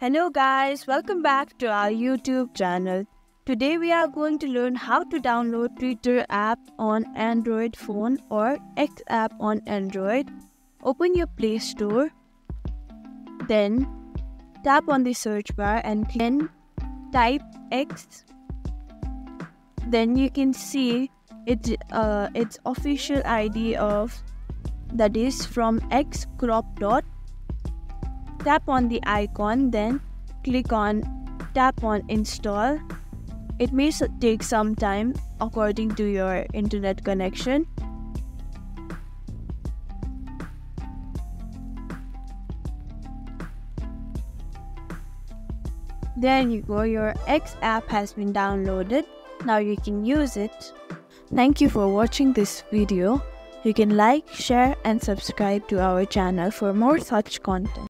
Hello guys, welcome back to our YouTube channel. Today we are going to learn how to download Twitter app on Android phone or X app on Android. Open your Play Store. Then tap on the search bar and then type X. Then you can see it uh, its official ID of that is from X Corp dot tap on the icon then click on tap on install. It may take some time according to your internet connection. There you go your x app has been downloaded. Now you can use it. Thank you for watching this video. You can like share and subscribe to our channel for more such content